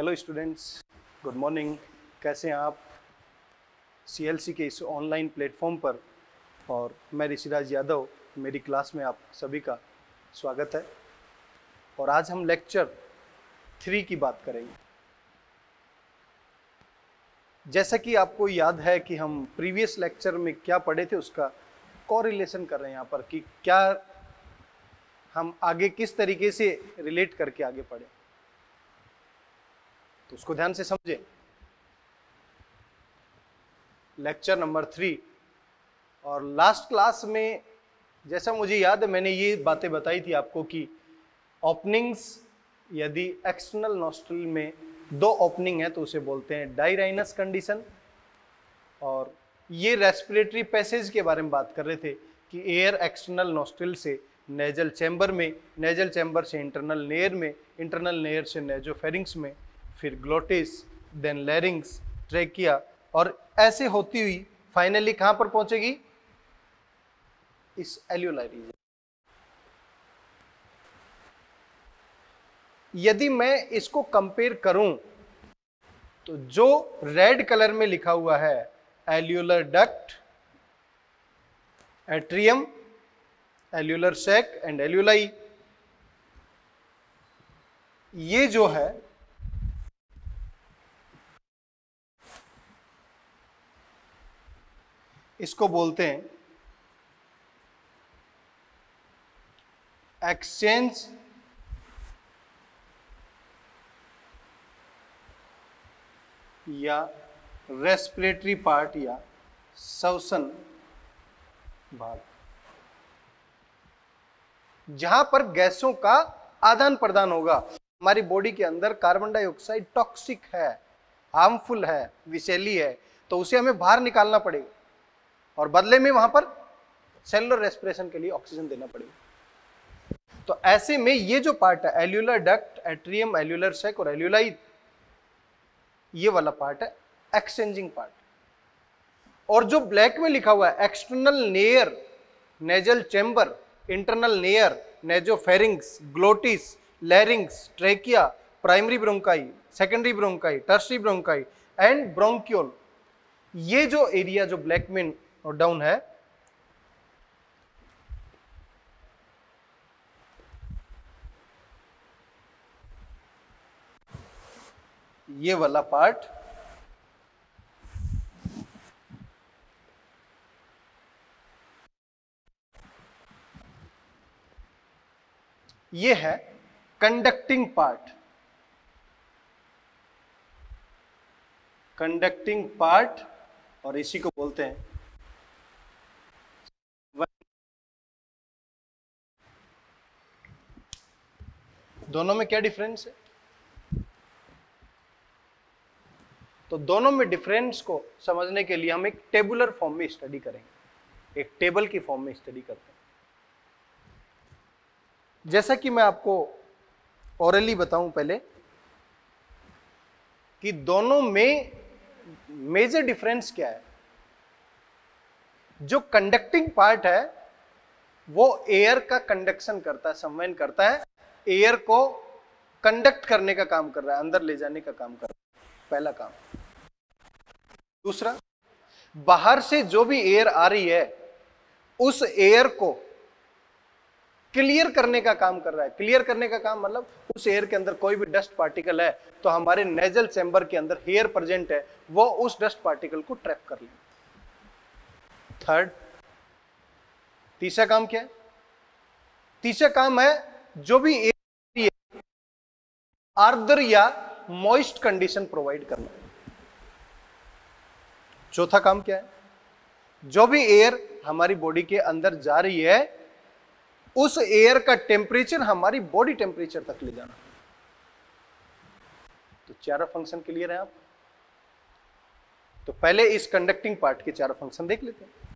Hello students good morning कैसे हैं आप? सीएलसी के इस ऑनलाइन प्लेटफॉर्म पर और मैं ऋषिराज यादव, मेरी क्लास में आप सभी का स्वागत है। और आज हम लेक्चर थ्री की बात करेंगे। जैसा कि आपको याद है कि हम प्रीवियस लेक्चर में क्या पढ़े थे, उसका कोरिलेशन कर रहे हैं यहाँ पर कि क्या हम आगे किस तरीके से रिलेट करके आगे पढ़े तो उसको ध्यान से समझे। लेक्चर नंबर थ्री और लास्ट क्लास में जैसा मुझे याद है, मैंने ये बातें बताई थी आपको कि ओपनिंग्स यदि एक्सटर्नल नॉस्ट्रल में दो ओपनिंग है तो उसे बोलते हैं डायराइनस कंडीशन और ये रेस्पिरेटरी पैसेज के बारे में बात कर रहे थे कि एयर एक्सटर्नल नॉस्ट्रल से नेजल चैम्बर में नेजल चैम्बर से इंटरनल नेयर में इंटरनल नेयर से नेजोफेरिंग्स में फिर ग्लोटिस देन लेरिंग्स ट्रेकिया और ऐसे होती हुई फाइनली कहाँ पर पहुंचेगी? इस एल्यूलाई रीजन यदि मैं इसको कंपेयर करूँ तो जो रेड कलर में लिखा हुआ है alveolar duct atrium alveolar sac and alveoli ये जो है इसको बोलते हैं एक्सचेंज या रेस्पिरेटरी पार्ट या श्वसन भाग। जहाँ पर गैसों का आदान प्रदान होगा, हमारी बॉडी के अंदर कार्बन डाइऑक्साइड टॉक्सिक है हार्मफुल है, विषैली है तो उसे हमें बाहर निकालना पड़ेगा। और बदले में वहाँ पर सेलुलर रेस्पिरेशन के लिए ऑक्सीजन देना पड़ेगा। तो ऐसे में ये जो पार्ट है एल्यूलर डक्ट एट्रियम एल्यूलर सेक और एल्यूलाई ये वाला पार्ट है एक्सचेंजिंग पार्ट और जो ब्लैक में लिखा हुआ है external nares nasal chamber internal nares nasopharynx glottis larynx trachea primary bronchi secondary bronchi tertiary bronchi and bronchiole ये जो एरिया जो ब्लैक में नोट डाउन है। ये वाला पार्ट ये है कंडक्टिंग पार्ट कंडक्टिंग पार्ट और इसी को बोलते हैं। दोनों में क्या डिफरेंस है? तो दोनों में डिफरेंस को समझने के लिए हम एक टेबुलर फॉर्म में स्टडी करेंगे। एक टेबल की फॉर्म में स्टडी करते हैं। जैसा कि मैं आपको ओरली बताऊँ पहले कि दोनों में मेजर डिफरेंस क्या है। जो कंडक्टिंग पार्ट है, वो एयर का कंडक्शन करता है संवहन करता है। एयर को कंडक्ट करने का काम कर रहा है, अंदर ले जाने का काम कर रहा है, पहला काम। दूसरा, बाहर से जो भी एयर आ रही है, उस एयर को क्लियर करने का काम कर रहा है। क्लियर करने का काम मतलब उस एयर के अंदर कोई भी डस्ट पार्टिकल है तो हमारे नेजल चैम्बर के अंदर हेयर प्रेजेंट है, वो उस डस्ट पार्टिकल को ट्रैप कर ले। थर्ड, तीसरा काम क्या है? तीसरा काम है जो भी एयर आर्द्र या मॉइस्ट कंडीशन प्रोवाइड करना चौथा काम क्या है? जो भी एयर हमारी बॉडी के अंदर जा रही है, उस एयर का टेम्परेचर हमारी बॉडी टेम्परेचर तक ले जाना। तो चारों फ़ंक्शन क्लियर है आप। तो पहले इस कंडक्टिंग पार्ट के चारों फ़ंक्शन देख लेते हैं।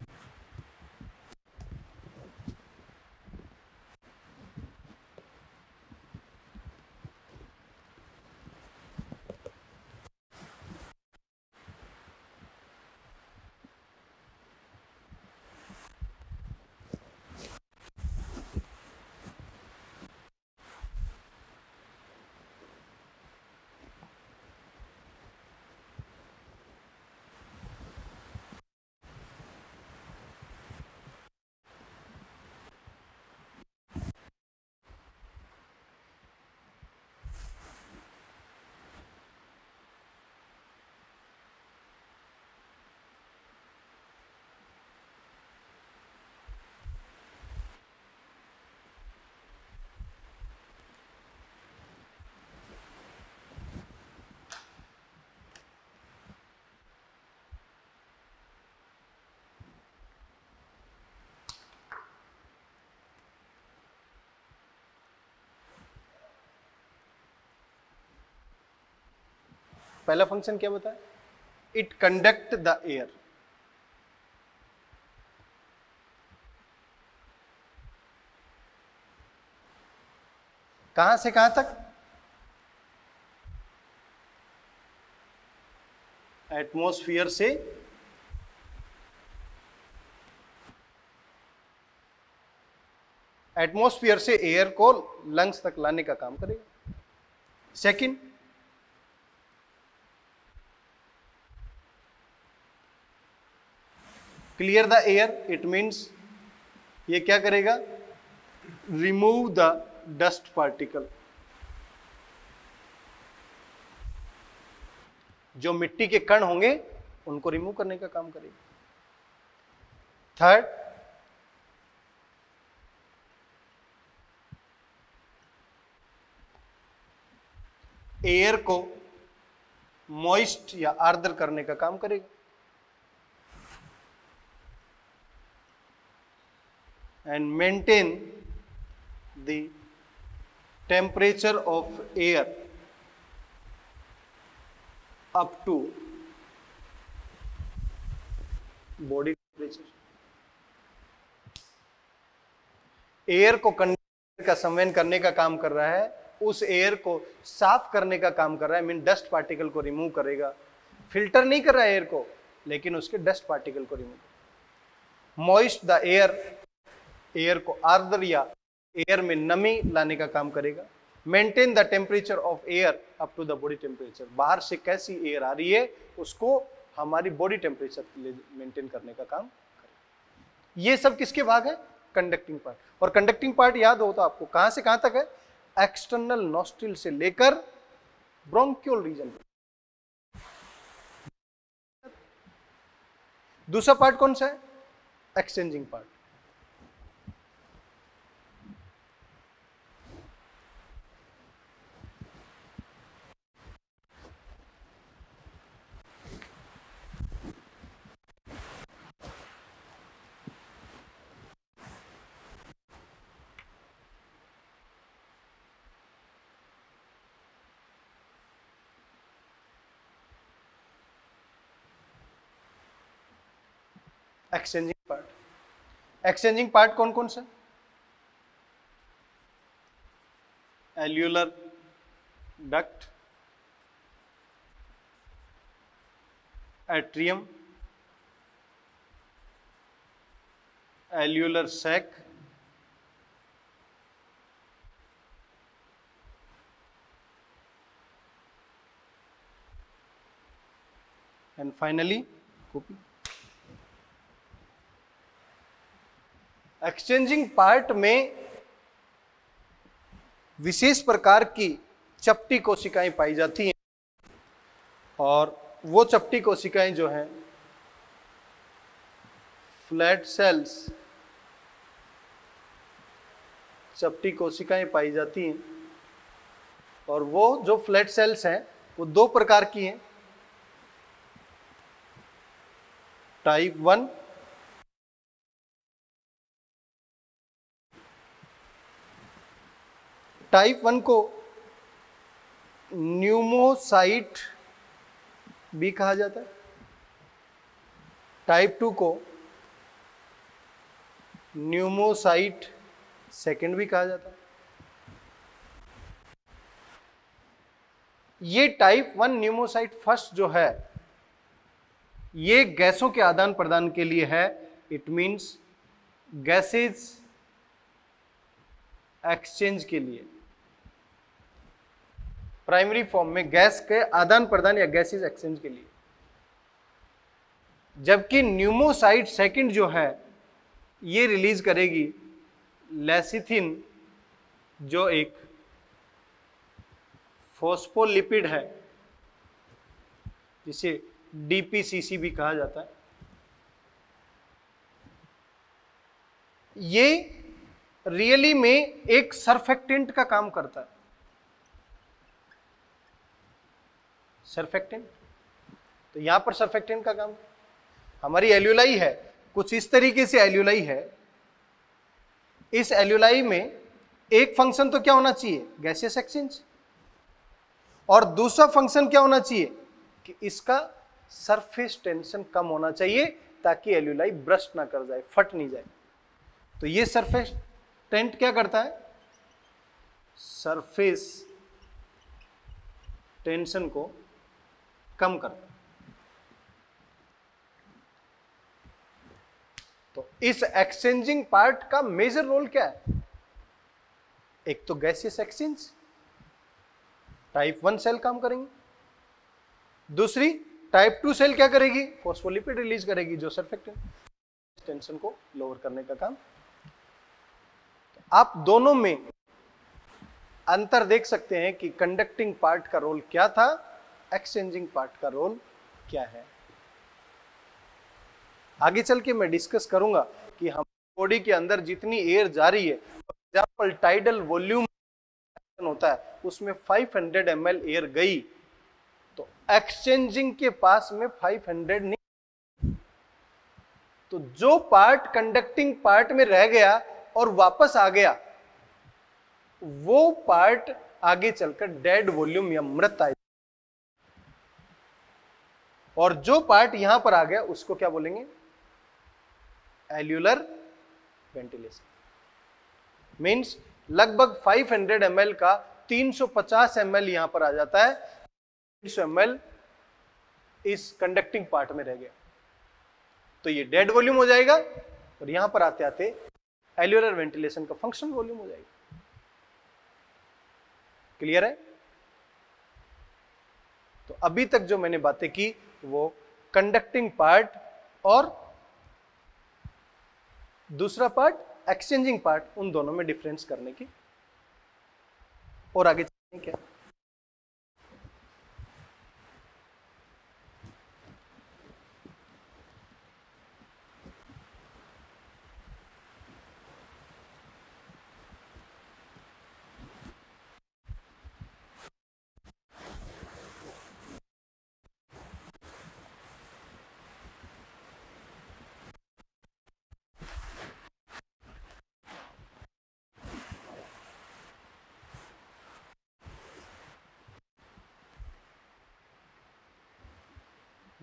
पहला फ़ंक्शन क्या बताया? इट कंडक्ट द एयर कहाँ से कहाँ तक? एटमोस्फियर से। एटमोस्फियर से एयर को लंग्स तक लाने का काम करेगा। Second clear the air it means ये क्या करेगा? रिमूव द डस्ट पार्टिकल जो मिट्टी के कण होंगे, उनको रिमूव करने का काम करेगा। थर्ड एयर को मॉइस्ट या आर्द्र करने का काम करेगा। And maintain the temperature of air up to body temperature air को कंडक्टर का संवहन करने का काम कर रहा है, उस एयर को साफ़ करने का काम कर रहा है मीन डस्ट पार्टिकल को रिमूव करेगा। फ़िल्टर नहीं कर रहा है एयर को, लेकिन उसके डस्ट पार्टिकल को remove moist the air air को आर्द्र या एयर में नमी लाने का काम करेगा। Maintain the temperature of air up to the body temperature बाहर से कैसी एयर आ रही है, उसको हमारी बॉडी टेम्परेचर मेंटेन करने का काम करेगा। ये सब किसके भाग है? कंडक्टिंग पार्ट और कंडक्टिंग पार्ट याद हो तो आपको कहाँ से कहाँ तक है? एक्सटर्नल नॉस्ट्रिल से लेकर ब्रोंक्यूल रीजन दूसरा पार्ट कौन सा है? Exchanging part exchanging part exchanging part कौन कौन सा? Alveolar duct atrium alveolar sac and finally copy exchanging part में विशेष प्रकार की चपटी कोशिकाएँ पाई जाती हैं। और वो चपटी कोशिकाएँ जो हैं फ्लैट सेल्स चपटी कोशिकाएँ पाई जाती हैं। और वो जो फ्लैट सेल्स हैं, वो दो प्रकार की हैं। टाइप वन टाइप वन को न्यूमोसाइट भी कहा जाता है। टाइप टू को न्यूमोसाइट सेकेंड भी कहा जाता है। ये टाइप वन न्यूमोसाइट फ़र्स्ट जो है, ये गैसों के आदान प्रदान के लिए है। इट मींस गैसेज एक्सचेंज के लिए। प्राइमरी फॉर्म में गैस के आदान प्रदान या गैसेज एक्सचेंज के लिए। जबकि न्यूमोसाइड सेकंड जो है, ये रिलीज़ करेगी लेसिथिन, जो एक फोस्फोलिपिड है, जिसे डीपीसीसी भी कहा जाता है। ये रियली में एक सरफेक्टेंट का काम करता है। सरफेक्टेंट तो यहाँ पर सरफेक्टेंट का काम हमारी एल्यूलाई है, कुछ इस तरीके से एल्यूलाई है। इस एल्यूलाई में एक फ़ंक्शन तो क्या होना चाहिए? गैसियस एक्सचेंज और दूसरा फ़ंक्शन क्या होना चाहिए? कि इसका सरफेस टेंशन कम होना चाहिए, ताकि एल्यूलाई ब्रस्ट ना कर जाए, फट नहीं जाए। तो ये सरफेस टेंट क्या करता है? सरफेस टेंशन को कम करता है। तो इस एक्सचेंजिंग पार्ट का मेजर रोल क्या है? एक तो gaseous exchange, type one cell काम करेंगे। दूसरी, टाइप टू सेल क्या करेगी? फॉस्फोलिपिड रिलीज़ करेगी, जो सरफेक्टेंट टेंशन को लोअर करने का काम। आप दोनों में अंतर देख सकते हैं कि कंडक्टिंग पार्ट का रोल क्या था एक्सचेंजिंग पार्ट का रोल क्या है? आगे चल के मैं डिस्कस करूँगा कि हम बॉडी के अंदर जितनी एयर जा रही है एग्ज़ाम्पल टाइडल वॉल्यूम होता है, उसमें 500 हंड्रेड एम एयर गई। तो एक्सचेंजिंग के पास में 500 नहीं। तो जो पार्ट कंडक्टिंग पार्ट में रह गया और वापस आ गया, वो पार्ट आगे चलकर डेड वॉल्यूम या मृत आए और जो पार्ट यहाँ पर आ गया, उसको क्या बोलेंगे? एल्यूलर वेंटिलेशन मींस लगभग 500 हंड्रेड का 350 ml यहाँ पर आ जाता है। 300 ml इस कंडक्टिंग पार्ट में रह गया। तो ये डेड वॉल्यूम हो जाएगा और यहाँ पर आते आते एल्यूलर वेंटिलेशन का फ़ंक्शन वॉल्यूम हो जाएगा। क्लियर है? तो अभी तक जो मैंने बातें की वो कंडक्टिंग पार्ट और दूसरा पार्ट एक्सचेंजिंग पार्ट उन दोनों में डिफरेंस करने की और आगे क्या?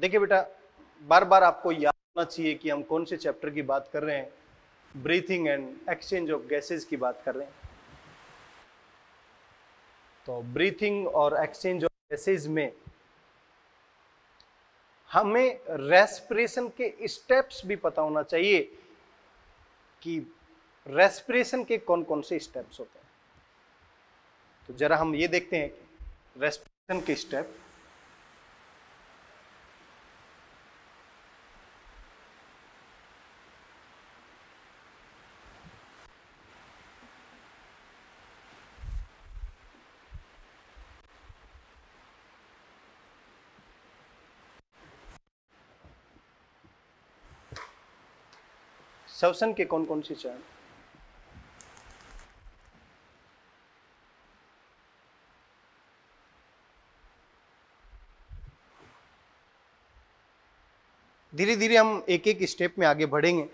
देखिए बेटा बार बार आपको याद होना चाहिए कि हम कौन से चैप्टर की बात कर रहे हैं। Breathing and exchange of gases की बात कर रहे हैं। तो ब्रीथिंग और एक्सचेंज ऑफ़ गैसेस में हमें रेस्पिरेशन के स्टेप्स भी पता होना चाहिए कि रेस्पिरेशन के कौन कौन से स्टेप्स होते हैं। तो जरा हम ये देखते हैं रेस्पिरेशन के स्टेप श्वसन के कौन कौन से चरण? धीरे धीरे हम एक एक स्टेप में आगे बढ़ेंगे।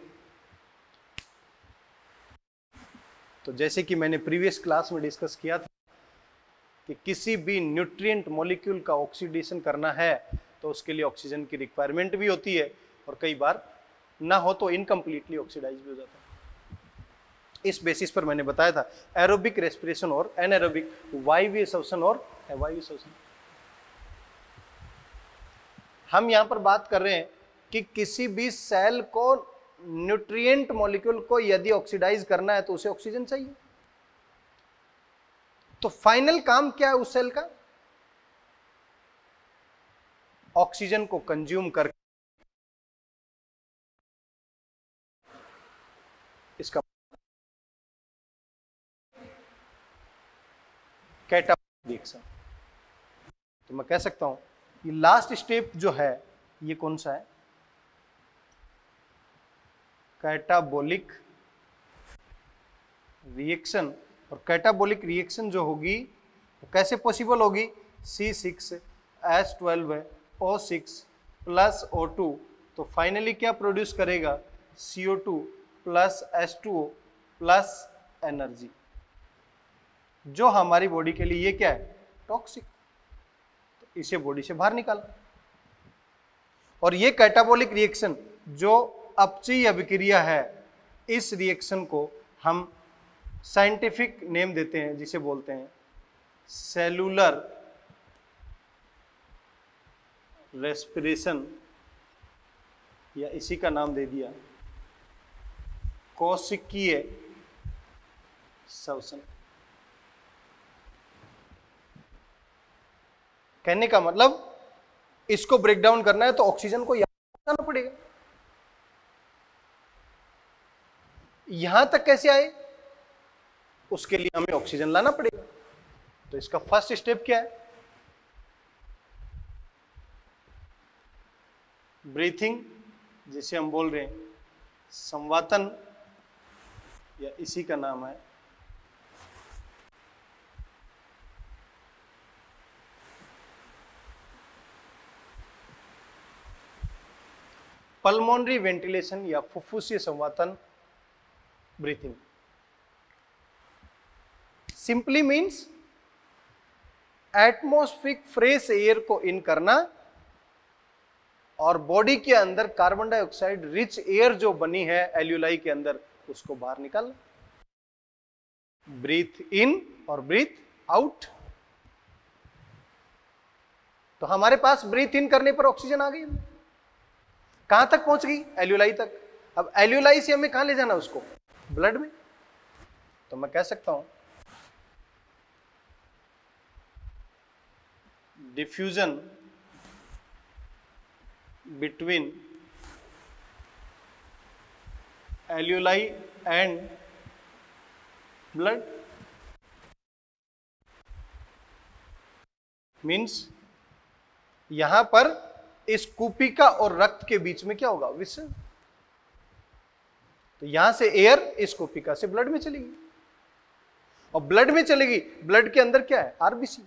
तो जैसे कि मैंने प्रीवियस क्लास में डिस्कस किया था कि किसी भी न्यूट्रिएंट मॉलिक्यूल का ऑक्सीडेशन करना है तो उसके लिए ऑक्सीजन की रिक्वायरमेंट भी होती है और कई बार ना हो तो इनकम्प्लीटली ऑक्सीडाइज भी हो जाता है। इस बेसिस पर मैंने बताया था एरोबिक रेस्पिरेशन और एनएरोबिक वायवीय श्वसन और अवायवीय श्वसन हम यहाँ पर बात कर रहे हैं कि किसी भी सेल को न्यूट्रिएंट मॉलिक्यूल को यदि ऑक्सीडाइज करना है तो उसे ऑक्सीजन चाहिए। तो फाइनल काम क्या है उस सेल का? ऑक्सीजन को कंज्यूम करके इसका कैटाबोलिक तो मैं कह सकता हूँ कि लास्ट स्टेप जो है, ये कौन सा है? कैटाबोलिक रिएक्शन और कैटाबोलिक रिएक्शन जो होगी तो कैसे पॉसिबल होगी? C six S twelve O six plus O two तो फाइनली क्या प्रोड्यूस करेगा? CO two plus S two plus energy. जो हमारी बॉडी के लिए ये क्या है? टॉक्सिक तो इसे बॉडी से बाहर निकाल। और ये कैटाबोलिक रिएक्शन जो अपचयी अभिक्रिया है, इस रिएक्शन को हम साइंटिफिक नेम देते हैं, जिसे बोलते हैं सेलुलर रेस्पिरेशन या इसी का नाम दे दिया। कौशिकीय श्वसन। कहने का मतलब इसको ब्रेक डाउन करना है तो ऑक्सीजन को यहाँ पड़ेगा। यहाँ तक कैसे आए? उसके लिए हमें ऑक्सीजन लाना पड़ेगा। तो इसका फ़र्स्ट स्टेप क्या है? ब्रीथिंग जिसे हम बोल रहे हैं, संवातन। या इसी का नाम है। पल्मोनरी वेंटिलेशन या फुफ्फुसीय संवातन breathing simply means atmospheric fresh air को इन करना और बॉडी के अंदर कार्बन डाइऑक्साइड रिच एयर जो बनी है एल्यूलाई के अंदर। उसको बाहर निकालना ब्रीथ इन और ब्रीथ आउट तो हमारे पास ब्रीथ इन करने पर ऑक्सीजन आ गई। कहाँ तक पहुँच गई? एल्यूलाई तक। अब एल्यूलाई से हमें कहाँ ले जाना उसको? ब्लड में। तो मैं कह सकता हूँ diffusion between alveoli and blood means यहाँ पर इस कुपिका और रक्त के बीच में क्या होगा विसर्जन तो यहाँ से एयर इस कुपिका से ब्लड में चलेगी। और ब्लड में चलेगी, ब्लड के अंदर क्या है? आरबीसी।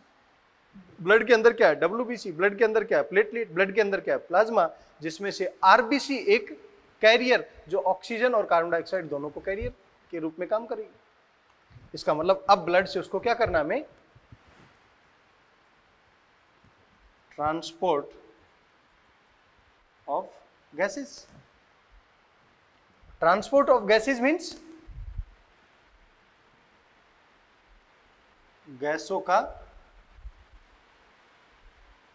ब्लड के अंदर क्या है? डब्ल्यू ब्लड के अंदर क्या है? प्लेटलेट। ब्लड के अंदर क्या है? प्लाज्मा, जिसमें से आरबीसी एक कैरियर, जो ऑक्सीजन और कार्बन डाइऑक्साइड दोनों को कैरियर के रूप में काम करेगी। इसका मतलब अब ब्लड से उसको क्या करना हमें? Transport of gases. Transport of gases means गैसों का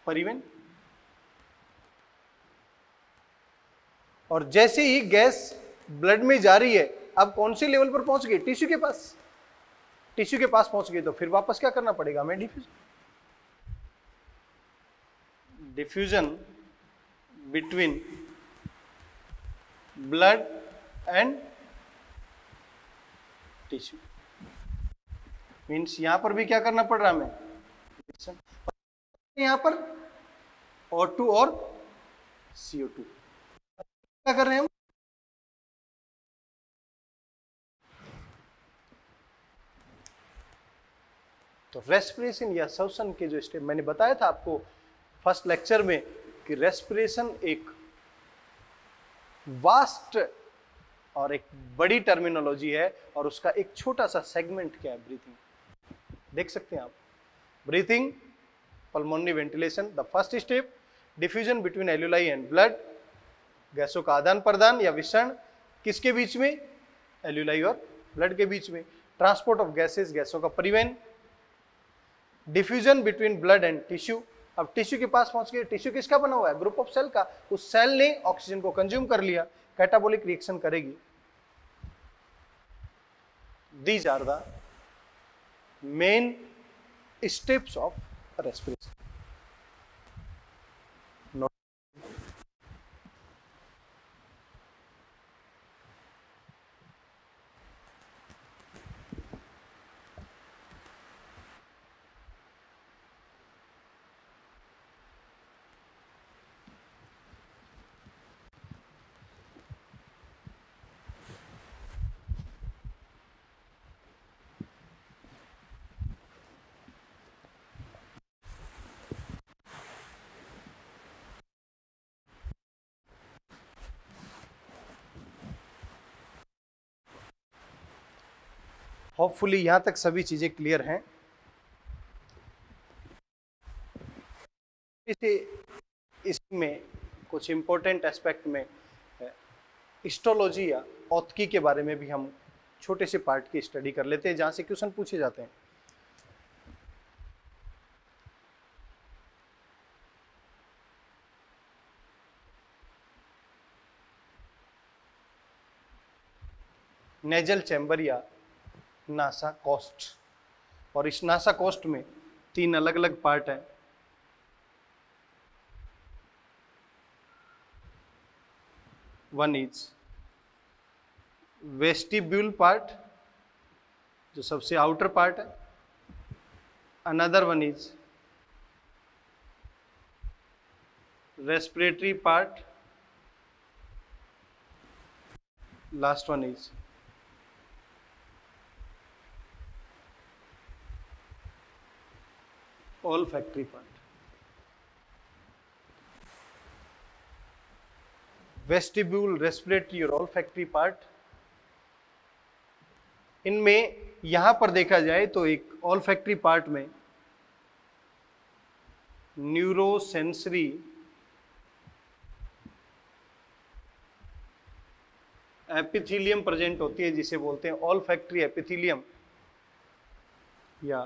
परिवहन। और जैसे ही गैस ब्लड में जा रही है, अब कौन से लेवल पर पहुँच गई? टिश्यू के पास। टिश्यू के पास पहुँच गई तो फिर वापस क्या करना पड़ेगा? हमें diffusion diffusion between blood and tissue means यहाँ पर भी क्या करना पड़ रहा हमें? यहाँ पर O2 और CO2 क्या कर रहे हैं? तो रेस्पिरेशन या श्वसन के जो स्टेप मैंने बताया था आपको फ़र्स्ट लेक्चर में कि रेस्पिरेशन एक वास्ट और एक बड़ी टर्मिनोलॉजी है और उसका एक छोटा सा सेगमेंट क्या है ब्रीथिंग देख सकते हैं आप। Breathing pulmonary ventilation the first step diffusion between alveoli and blood गैसों का आदान प्रदान या विषण किसके बीच में? एल्यूलाई और ब्लड के बीच में। ट्रांसपोर्ट ऑफ़ गैसेस, गैसों का परिवहन। Diffusion between blood and tissue. अब टिश्यू के पास पहुँच गए। टिश्यू किसका बना हुआ है? ग्रुप ऑफ़ सेल का। उस सेल ने ऑक्सीजन को कंज्यूम कर लिया। कैटाबोलिक रिएक्शन करेगी। These are the main steps of respiration. Hopefully यहाँ तक सभी चीज़ें क्लियर हैं। इसे इसमें कुछ इंपॉर्टेंट एस्पेक्ट में हिस्टोलॉजी या औतकी के बारे में भी हम छोटे से पार्ट की स्टडी कर लेते हैं, जहाँ से क्वेश्चन पूछे जाते हैं। नेजल चैम्बर या नासा कोस्ट। और इस नासा कोस्ट में तीन अलग अलग पार्ट है। वन इज़ वेस्टिब्यूल पार्ट जो सबसे आउटर पार्ट है। Another one is respiratory part last one is olfactory part vestibule respiratory और ऑल फैक्ट्री पार्ट इनमें यहाँ पर देखा जाए तो एक ऑल फैक्ट्री पार्ट में न्यूरोसेंसरी एपिथीलियम प्रेजेंट होती है, जिसे बोलते हैं ऑल फैक्ट्री एपिथीलियम या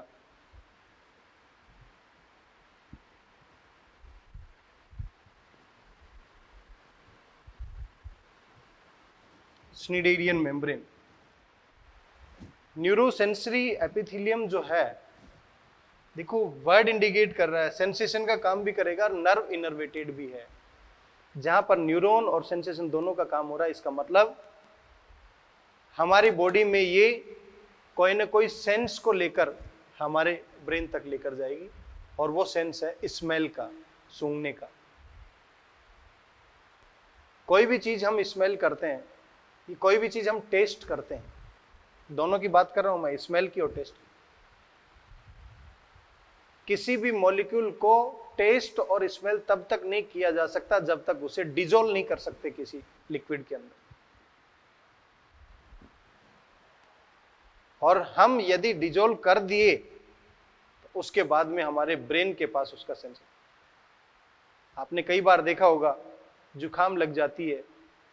स्निडेरियन मेम्ब्रेन न्यूरोसेंसरी एपिथेलियम जो है, देखो वर्ड इंडिकेट कर रहा है सेंसेशन का काम भी करेगा और नर्व इनर्वेटेड भी है। जहाँ पर न्यूरॉन और सेंसेशन दोनों का काम हो रहा है, इसका मतलब हमारी बॉडी में ये कोई ना कोई सेंस को लेकर हमारे ब्रेन तक लेकर जाएगी और वो सेंस है स्मेल का, सूंघने का। कोई भी चीज़ हम स्मेल करते हैं कि कोई भी चीज़ हम टेस्ट करते हैं। दोनों की बात कर रहा हूँ मैं स्मेल की और टेस्ट की। किसी भी मॉलिक्यूल को टेस्ट और स्मेल तब तक नहीं किया जा सकता जब तक उसे डिजोल्व नहीं कर सकते किसी लिक्विड के अंदर। और हम यदि डिजोल्व कर दिए तो उसके बाद में हमारे ब्रेन के पास उसका सेंस आपने कई बार देखा होगा जुकाम लग जाती है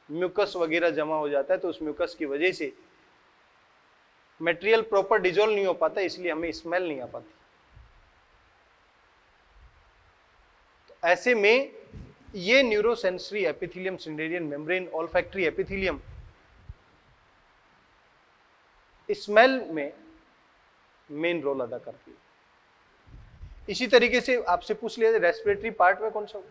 म्यूकस वगैरह जमा हो जाता है तो उस म्यूकस की वजह से मटेरियल प्रॉपर डिजोल्व नहीं हो पाता, इसलिए हमें स्मेल नहीं आ पाती। तो ऐसे में ये neurosensory epithelium Schneiderian membrane olfactory epithelium smell में मेन रोल अदा करती है। इसी तरीके से आपसे पूछ लिया रेस्पिरेटरी पार्ट में कौन सा होगा?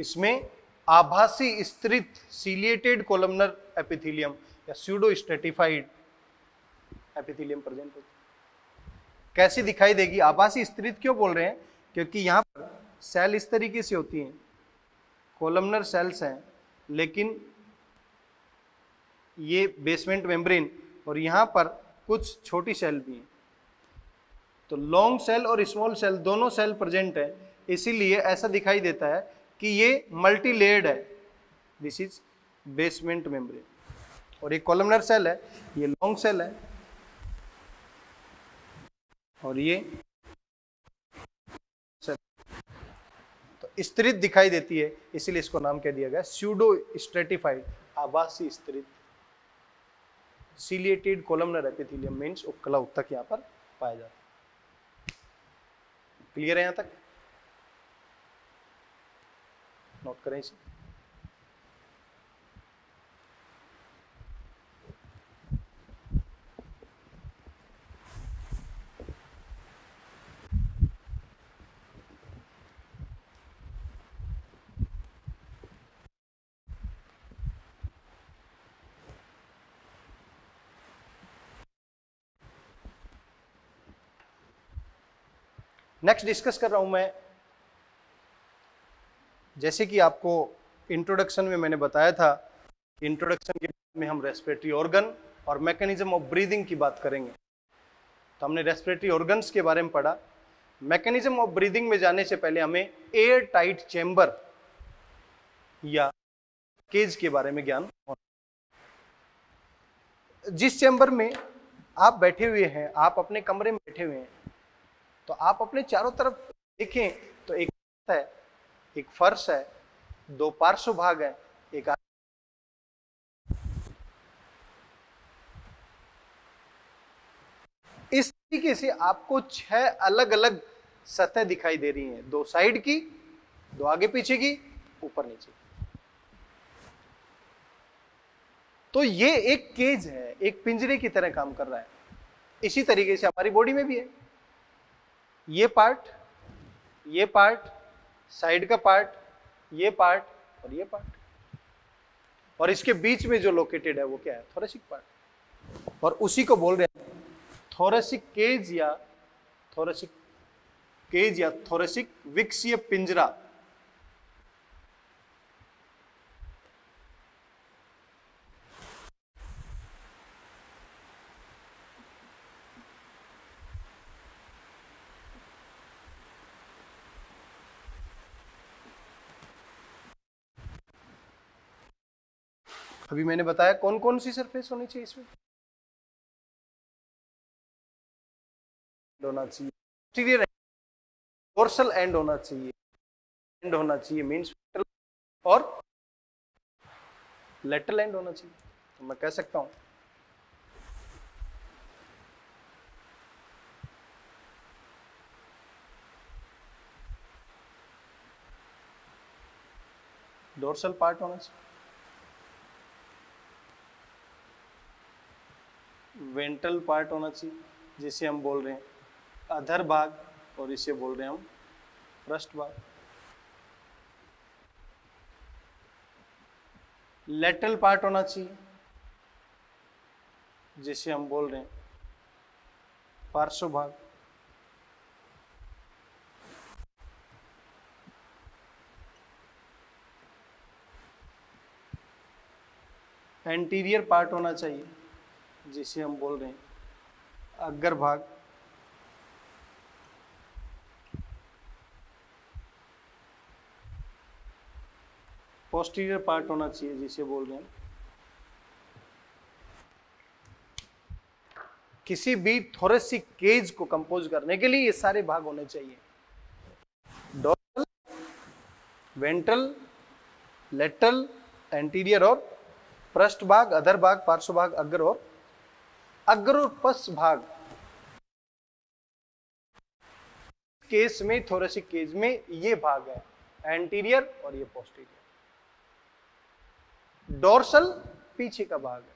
इसमें आभासी स्तृत सीलिएटेड कोलमनर एपिथेलियम या स्यूडो स्टेटिफाइड एपिथेलियम प्रेजेंट होती कैसी दिखाई देगी? आभासी स्तृत क्यों बोल रहे हैं? क्योंकि यहाँ पर सेल इस तरीके से होती हैं। कोलमनर सेल्स हैं, लेकिन ये बेसमेंट मेम्ब्रेन और यहाँ पर कुछ छोटी सेल भी हैं। तो लॉन्ग सेल और स्मॉल सेल दोनों सेल प्रेजेंट है, इसीलिए ऐसा दिखाई देता है कि ये मल्टी लेयर्ड है। दिस इज़ बेसमेंट मेम्ब्रेन और एक कॉलमनर सेल है, ये लॉन्ग सेल है, और ये सेल तो स्तृत दिखाई देती है, इसीलिए इसको नाम कह दिया गया? स्यूडो स्ट्रेटिफाइड आवासी स्तृत सीलिएटेड कोलमनर एपिथेलियम मींस उपकला उत्तक यहाँ पर पाया जाता है। क्लियर है यहाँ तक? नोट करें इसे नेक्स्ट डिस्कस कर रहा हूँ मैं जैसे कि आपको इंट्रोडक्शन में मैंने बताया था इंट्रोडक्शन के बाद में हम रेस्पिरेटरी ऑर्गन और मैकेनिज्म ऑफ़ ब्रीदिंग की बात करेंगे। तो हमने रेस्पिरेटरी ऑर्गन्स के बारे में पढ़ा। मैकेनिज्म ऑफ़ ब्रीदिंग में जाने से पहले हमें एयर टाइट चैम्बर या केज के बारे में ज्ञान जिस चैम्बर में आप बैठे हुए हैं, आप अपने कमरे में बैठे हुए हैं तो आप अपने चारों तरफ़ देखें तो एक है एक फर्श है, दो पार्श्व भाग है, एक इस तरीके से आपको छह अलग अलग सतह दिखाई दे रही हैं, दो साइड की, दो आगे पीछे की, ऊपर नीचे तो ये एक केज है, एक पिंजरे की तरह काम कर रहा है। इसी तरीके से हमारी बॉडी में भी है। ये पार्ट ये पार्ट साइड का पार्ट, ये पार्ट और ये पार्ट। और इसके बीच में जो लोकेटेड है, वो क्या है? थोरेसिक पार्ट और उसी को बोल रहे हैं थोरेसिक केज या थोरेसिक केज या थोरेसिक विक्सीय पिंजरा। अभी मैंने बताया कौन कौन सी सरफेस होनी चाहिए इसमें? होना चाहिए। डोर्सल एंड होना चाहिए। एंड होना चाहिए मीन्स और एंड होना चाहिए। तो मैं कह सकता हूँ। डोर्सल पार्ट होना चाहिए। वेंट्रल पार्ट होना चाहिए, जिसे हम बोल रहे हैं अधर भाग और इसे बोल रहे हैं हम पृष्ठ भाग। लेटल पार्ट होना चाहिए, जिसे हम बोल रहे हैं पार्श्व भाग। एंटीरियर पार्ट होना चाहिए। जिसे हम बोल रहे हैं, अग्र भाग। पोस्टीरियर पार्ट होना चाहिए जिसे बोल रहे हैं। किसी भी थोरेसिक केज को कंपोज करने के लिए ये सारे भाग होने चाहिए। डोर्सल वेंट्रल लेटल एंटीरियर और पृष्ठ भाग अधर भाग, पार्श्व भाग, अग्र और अग्र पश्च भाग। केस में थोरेसिक केज में ये भाग है एंटीरियर और ये पोस्टीरियर डोर्सल पीछे का भाग है।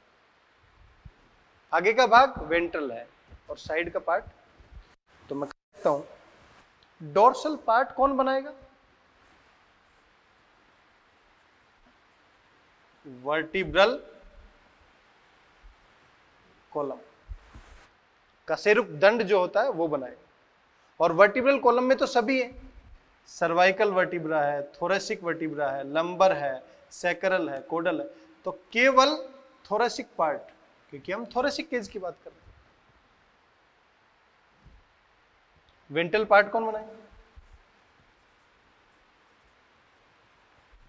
आगे का भाग वेंट्रल है और साइड का पार्ट तो मैं कहता हूँ डोर्सल पार्ट कौन बनाएगा? वर्टिब्रल कॉलम कसेरुक दंड जो होता है, वो बनाए और वर्टिब्रल कॉलम में तो सभी है। सर्वाइकल वर्टिब्रा है थोरेसिक वर्टिब्रा है लंबर है सेकरल है कोडल है। तो केवल थोरेसिक पार्ट क्योंकि हम थोरेसिक केज की बात कर रहे हैं। वेंटल पार्ट कौन बनाए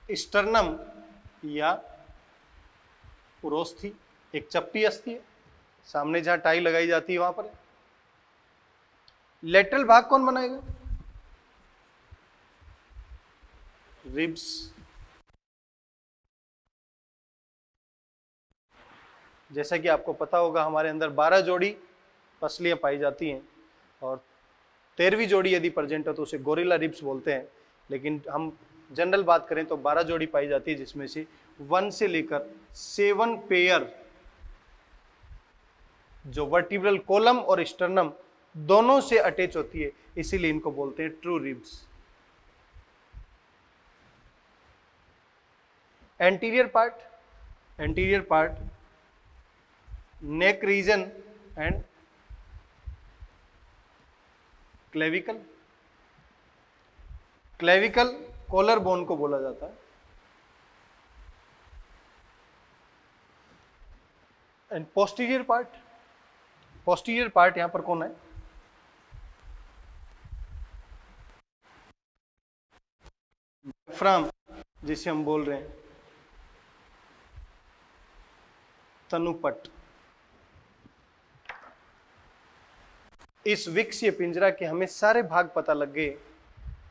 स्टर्नम या उरोस्थी, एक चप्पी अस्थि है। सामने जहाँ टाई लगाई जाती है, वहाँ पर लेटरल भाग कौन बनाएगा? रिब्स। जैसा कि आपको पता होगा, हमारे अंदर 12 जोड़ी पसलियाँ पाई जाती हैं और तेरहवीं जोड़ी यदि प्रेजेंट हो तो उसे गोरिल्ला रिब्स बोलते हैं। लेकिन हम जनरल बात करें तो 12 जोड़ी पाई जाती है, जिसमें से वन से लेकर सेवन पेयर जो वर्टिब्रल कोलम और स्टर्नम दोनों से अटैच होती है, इसीलिए इनको बोलते हैं true ribs anterior part anterior part neck region and clavicle clavicle collar bone को बोला जाता है. And posterior part posterior part यहाँ पर कौन है? फ्राम जिसे हम बोल रहे हैं। तनुपट। इस विक्षीय पिंजरा के हमें सारे भाग पता लग गए।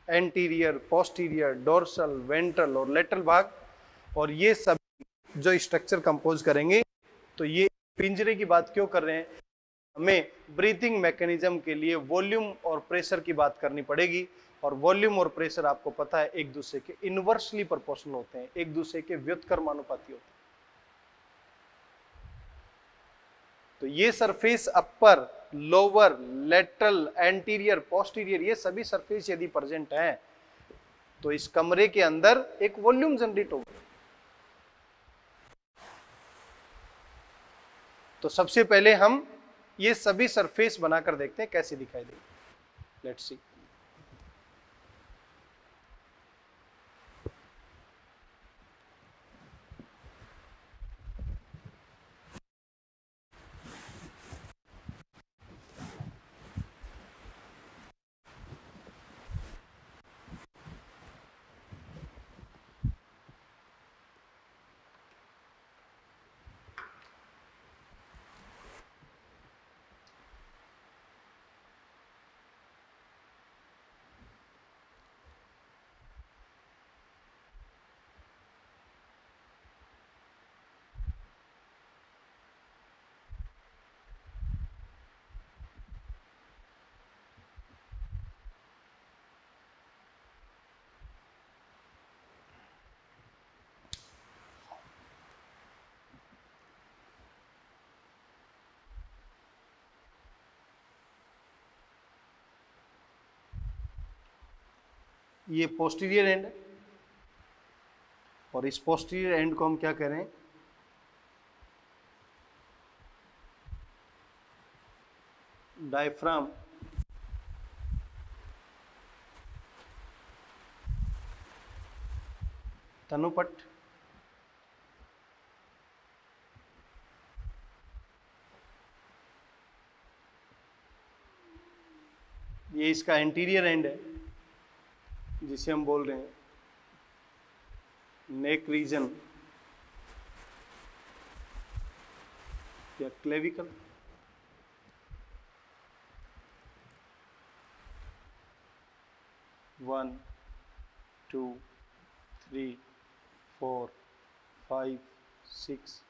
एंटीरियर पोस्टीरियर डोर्सल वेंट्रल और लेटरल भाग। और ये सब जो स्ट्रक्चर कंपोज करेंगे तो ये पिंजरे की बात क्यों कर रहे हैं? हमें ब्रीथिंग मैकेनिज्म के लिए वॉल्यूम और प्रेशर की बात करनी पड़ेगी। और वॉल्यूम और प्रेशर आपको पता है, एक दूसरे के इनवर्सली प्रोपोर्शनल होते हैं, एक दूसरे के व्युत्कर्मानुपाती होते हैं। तो ये surface upper lower lateral anterior posterior ये सभी सरफेस यदि प्रेजेंट है तो इस कमरे के अंदर एक वॉल्यूम जनरेट होगा। तो सबसे पहले हम ये सभी सरफेस बनाकर देखते हैं कैसे दिखाई देगी। लेट्स सी ये पोस्टीरियर एंड है। और इस पोस्टीरियर एंड को हम क्या कह रहे हैं? डायफ्राम तनुपट। ये इसका इंटीरियर एंड है। जिसे हम बोल रहे हैं नेक रीजन या clavicle. One two three four five six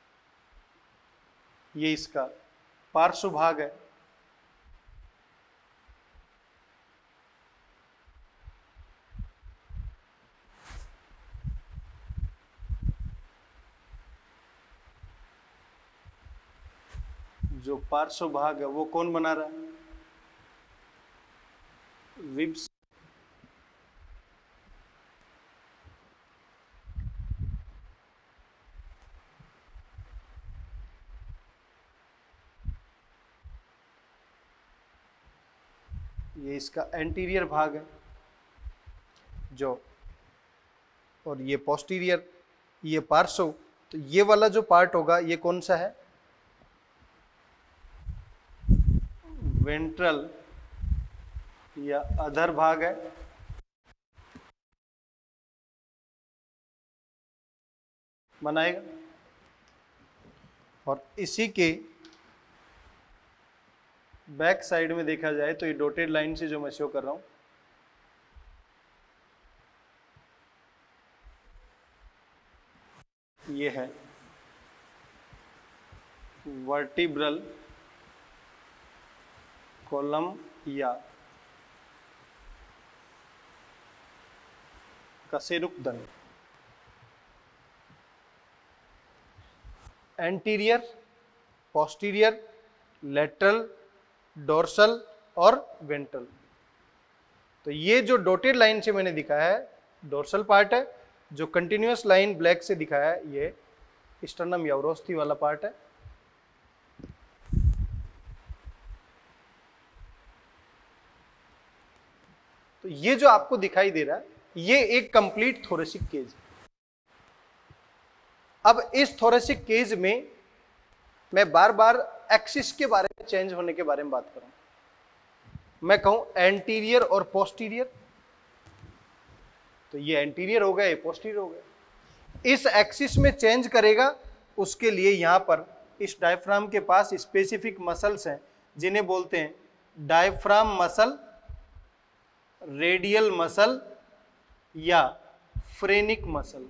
ये इसका पार्श्व भाग है। जो पार्श्व भाग है, वो कौन बना रहा है? विब्स ये इसका एंटीरियर भाग है, जो, और ये पोस्टीरियर ये पार्श्व तो ये वाला जो पार्ट होगा, ये कौन सा है? वेंट्रल या अधर भाग है। बनाएगा। और इसी के बैक साइड में देखा जाए तो ये डोटेड लाइन से जो मैं शो कर रहा हूँ, ये है वर्टिब्रल कॉलम या कसेरुक दंड एंटीरियर, पोस्टीरियर, लेटरल, डोर्सल और वेंट्रल। तो ये जो डोटेड लाइन से मैंने दिखाया है, डोर्सल पार्ट है, जो कंटिन्यूस लाइन ब्लैक से दिखाया है, ये स्टर्नम यावरोस्थी वाला पार्ट है। ये जो आपको दिखाई दे रहा है, ये एक कंप्लीट थोरेसिक केज अब इस थोरेसिक केज में मैं बार बार एक्सिस के बारे में चेंज होने के बारे में बात करूँ मैं कहूँ एंटीरियर और पोस्टीरियर तो ये एंटीरियर हो गया, ये पोस्टीरियर हो गया। इस एक्सिस में चेंज करेगा, उसके लिए यहाँ पर इस डायफ्राम के पास स्पेसिफिक मसल्स हैं, जिन्हें बोलते हैं डायफ्राम मसल रेडियल मसल या phrenic muscle.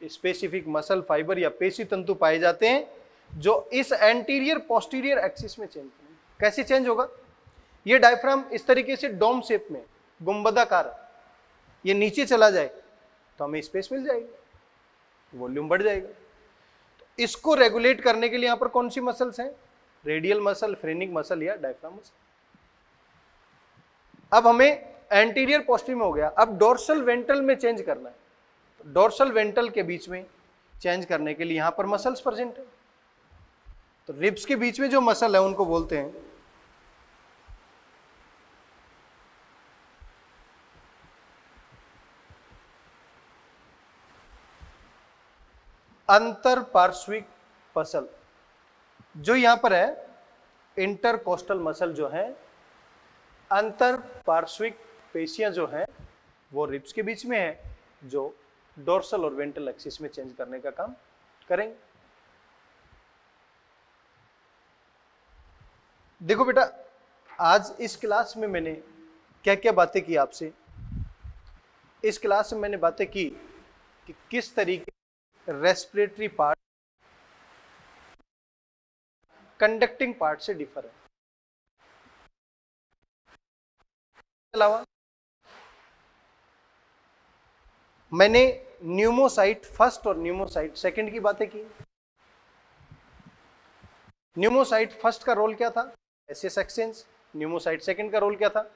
Specific muscle fibre या पेशी तंतु पाए जाते हैं, जो इस एंटीरियर पोस्टीरियर एक्सिस में चेंज करें कैसे चेंज होगा? ये डायफ्राम इस तरीके से डोम शेप में, गुंबदाकार, ये नीचे चला जाए तो हमें स्पेस मिल जाएगी, वॉल्यूम बढ़ जाएगा। इसको रेगुलेट करने के लिए यहाँ पर कौन सी मसल्स हैं? रेडियल मसल फ्रेनिक मसल या डायफ्राम मसल अब हमें एंटीरियर पोस्टीरियर में हो गया। अब डोर्सल वेंट्रल में चेंज करना है। डोर्सल वेंटल के बीच में चेंज करने के लिए यहाँ पर मसल्स प्रेजेंट है। तो रिब्स के बीच में जो मसल है, उनको बोलते हैं अंतर पार्श्विक मसल, जो यहाँ पर है इंटरकोस्टल मसल जो है अंतर पार्श्विक पेशियाँ जो है, वो रिप्स के बीच में है, जो डोर्सल और वेंटल एक्सिस में चेंज करने का काम करेंगे। देखो बेटा, आज इस क्लास में मैंने क्या क्या बातें की आपसे? इस क्लास में मैंने बातें की कि किस तरीके रेस्पिरेटरी पार्ट कंडक्टिंग पार्ट से डिफर है। अलावा, मैंने न्यूमोसाइट फ़र्स्ट और न्यूमोसाइट सेकंड की बातें की। न्यूमोसाइट फ़र्स्ट का रोल क्या था? एस एक्सचेंज न्यूमोसाइट सेकंड का रोल क्या था?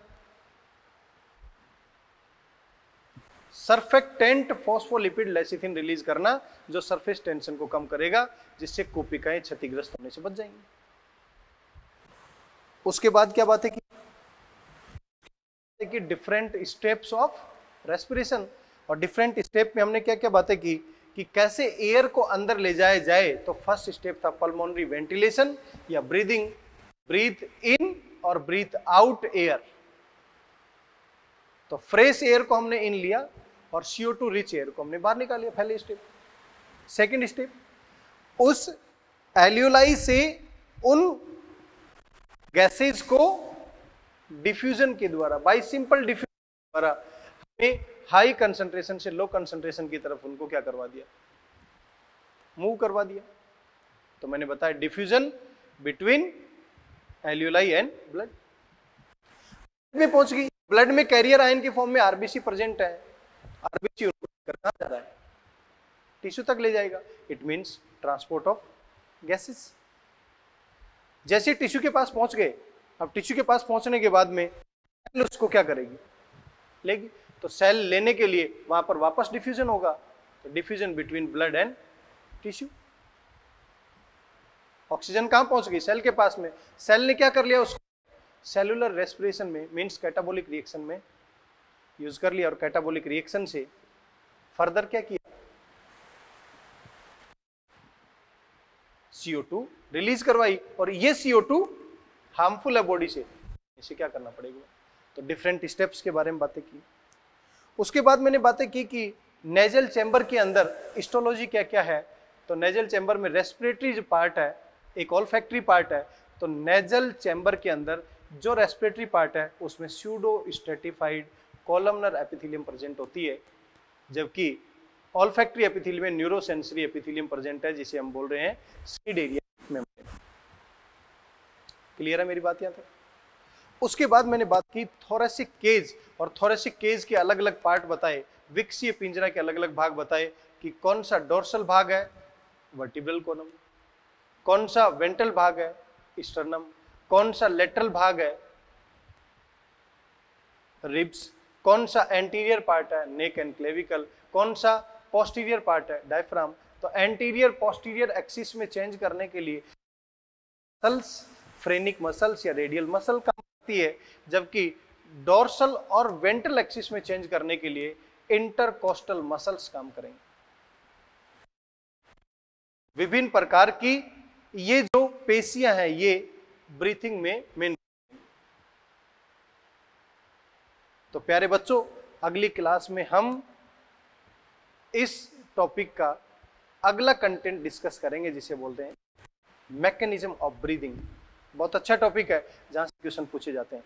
सरफेक्टेंट फॉस्फोलिपिड लेसिथिन रिलीज़ करना जो सरफेस टेंशन को कम करेगा, जिससे कोपिकाएँ क्षतिग्रस्त होने से बच जाएँगी। उसके बाद क्या बातें की कि डिफरेंट स्टेप्स ऑफ़ रेस्पिरेशन और डिफरेंट स्टेप में हमने क्या क्या बातें की, कि कैसे एयर को अंदर ले जाया जाए तो फ़र्स्ट स्टेप था पल्मोनरी वेंटिलेशन या ब्रीदिंग ब्रीथ इन और ब्रीथ आउट एयर तो फ्रेश एयर को हमने इन लिया और सीओ टू रिच एयर को हमने बाहर निकाल लिया पहले स्टेप सेकेंड स्टेप उस एल्यूलाई से उन गैसेज को डिफ्यूजन के द्वारा बाई सिंपल डिफ्यूजन द्वारा हमें हाई कंसंट्रेशन से लो कंसंट्रेशन की तरफ़ उनको क्या करवा दिया? मूव करवा दिया। तो मैंने बताया diffusion between alveoli and blood में पहुँच गई। ब्लड में कैरियर आयन के फॉर्म में आरबीसी प्रेजेंट है। आरबीसी करना चाहता है। टिश्यू तक ले जाएगा। It means transport of gases जैसे टिश्यू के पास पहुँच गए, अब टिश्यू के पास पहुँचने के बाद में सेल उसको क्या करेगी? लेगी। तो सेल लेने के लिए वहाँ पर वापस डिफ्यूजन होगा। तो diffusion between blood and tissue oxygen कहाँ पहुँच गई? सेल के पास में। सेल ने क्या कर लिया उसको? सेलुलर रेस्पिरेशन में मींस कैटाबोलिक रिएक्शन में यूज़ कर लिया और कैटाबोलिक रिएक्शन से फर्दर क्या किया? CO2 रिलीज़ करवाई और ये CO2 हार्मफुल है बॉडी से। इसे क्या करना पड़ेगा? तो डिफरेंट स्टेप्स के बारे में बातें की। उसके बाद मैंने बातें की कि नेजल चैम्बर के अंदर स्टोलॉजी क्या क्या है? तो नेजल चैम्बर में रेस्पिरेटरी जो पार्ट है, एक ऑल फैक्ट्री पार्ट है तो नेजल चैम्बर के अंदर जो रेस्पिरेटरी पार्ट है, उसमें pseudo stratified columnar epithelium present होती है, जबकि ऑल फैक्ट्री एपिथीलियम में न्यूरोसेंसरी एपिथीलियम प्रेजेंट है, जिसे हम बोल रहे हैं सीड एरिया में क्लियर है मेरी बात यहाँ तक? उसके बाद मैंने बात की थोरेसिक केज और थोरेसिक केज के अलग अलग पार्ट बताए विक्सीय पिंजरा के अलग अलग भाग बताए, कि कौन सा डोर्सल भाग है वर्टिब्रल कोनम कौन सा वेंटल भाग है स्टर्नम कौन सा लेटरल भाग है रिब्स कौन सा एंटीरियर पार्ट है? नेक एंड क्लेविकल कौन सा पोस्टीरियर पार्ट है? डायफ्राम तो एंटीरियर पोस्टीरियर एक्सिस में चेंज करने के लिए मसल्स फ्रेनिक मसल्स या रेडियल मसल काम करती है, जबकि डोर्सल और वेंट्रल एक्सिस में चेंज करने के लिए इंटरकोस्टल मसल्स काम करेंगे। विभिन्न प्रकार की ये जो पेशियाँ हैं, ये ब्रीथिंग में मेन तो प्यारे बच्चों, अगली क्लास में हम इस टॉपिक का अगला कंटेंट डिस्कस करेंगे, जिसे बोलते हैं मैकेनिज्म ऑफ़ ब्रीदिंग बहुत अच्छा टॉपिक है, जहाँ से क्वेश्चन पूछे जाते हैं।